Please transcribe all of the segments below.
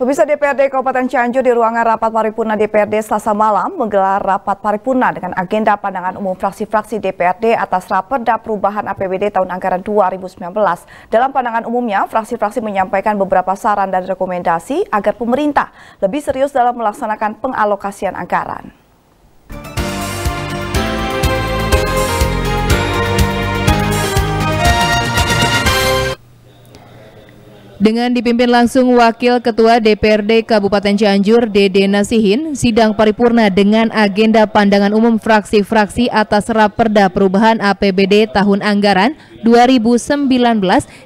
Pemirsa DPRD Kabupaten Cianjur di ruangan rapat paripurna DPRD Selasa malam menggelar rapat paripurna dengan agenda pandangan umum fraksi-fraksi DPRD atas Raperda Perubahan APBD tahun anggaran 2019. Dalam pandangan umumnya, fraksi-fraksi menyampaikan beberapa saran dan rekomendasi agar pemerintah lebih serius dalam melaksanakan pengalokasian anggaran. Dengan dipimpin langsung Wakil Ketua DPRD Kabupaten Cianjur, Dede Nasihin, sidang paripurna dengan agenda pandangan umum fraksi-fraksi atas Raperda Perubahan APBD tahun anggaran 2019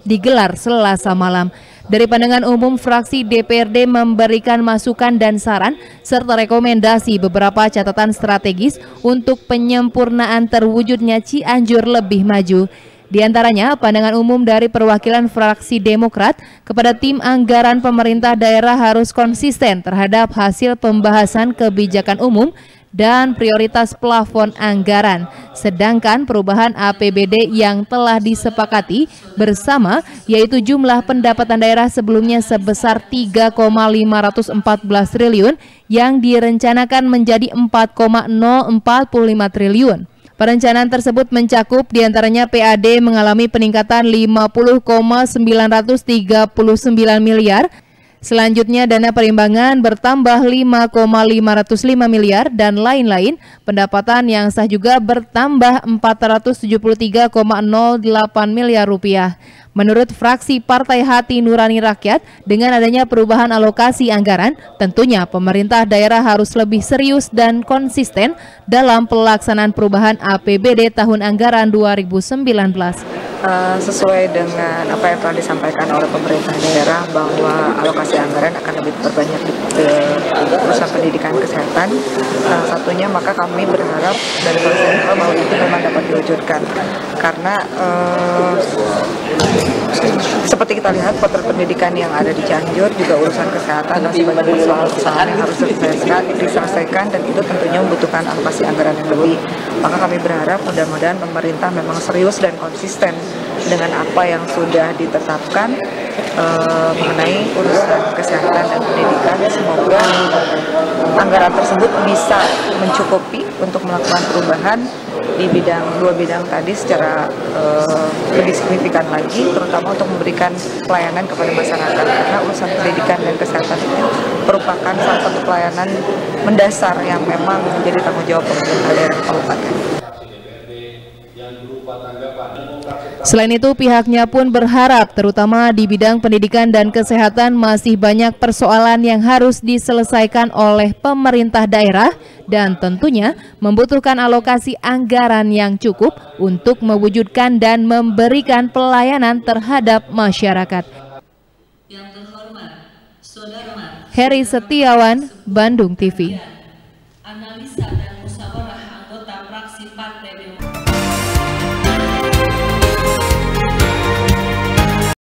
digelar selasa malam. Dari pandangan umum, fraksi DPRD memberikan masukan dan saran serta rekomendasi beberapa catatan strategis untuk penyempurnaan terwujudnya Cianjur lebih maju. Di antaranya, pandangan umum dari perwakilan fraksi Demokrat kepada tim anggaran pemerintah daerah harus konsisten terhadap hasil pembahasan kebijakan umum dan prioritas plafon anggaran. Sedangkan perubahan APBD yang telah disepakati bersama yaitu jumlah pendapatan daerah sebelumnya sebesar 3,514 triliun yang direncanakan menjadi 4,045 triliun. Perencanaan tersebut mencakup di antaranya PAD mengalami peningkatan 50,939 miliar, Selanjutnya dana perimbangan bertambah 5,505 miliar dan lain-lain. Pendapatan yang sah juga bertambah 473,08 miliar rupiah. Menurut fraksi Partai Hati Nurani Rakyat, dengan adanya perubahan alokasi anggaran, tentunya pemerintah daerah harus lebih serius dan konsisten dalam pelaksanaan perubahan APBD tahun anggaran 2019. Uh, sesuai dengan apa yang telah disampaikan oleh pemerintah daerah bahwa alokasi anggaran akan lebih berbanyak di, urusan pendidikan kesehatan. Uh, satunya maka kami berharap dari pemerintah bahwa itu memang dapat diwujudkan karena uh, seperti kita lihat potret pendidikan yang ada di Cianjur juga urusan kesehatan masih banyak persoalan-persoalan yang harus diselesaikan, diselesaikan dan itu tentunya membutuhkan alokasi anggaran yang lebih. Maka kami berharap mudah-mudahan pemerintah memang serius dan konsisten dengan apa yang sudah ditetapkan uh, mengenai urusan kesehatan dan pendidikan. Semoga anggaran tersebut bisa mencukupi untuk melakukan perubahan di bidang dua bidang tadi secara uh, lebih signifikan lagi, terutama untuk memberikan pelayanan kepada masyarakat karena urusan pendidikan dan kesehatan itu merupakan salah satu pelayanan mendasar yang memang menjadi tanggung jawab pemerintah daerah kabupaten. Selain itu, pihaknya pun berharap terutama di bidang pendidikan dan kesehatan masih banyak persoalan yang harus diselesaikan oleh pemerintah daerah dan tentunya membutuhkan alokasi anggaran yang cukup untuk mewujudkan dan memberikan pelayanan terhadap masyarakat. Yang terhormat, Saudara Heri Setiawan, Bandung TV. Analisa dan musyawarah anggota fraksi Partai Demokrat.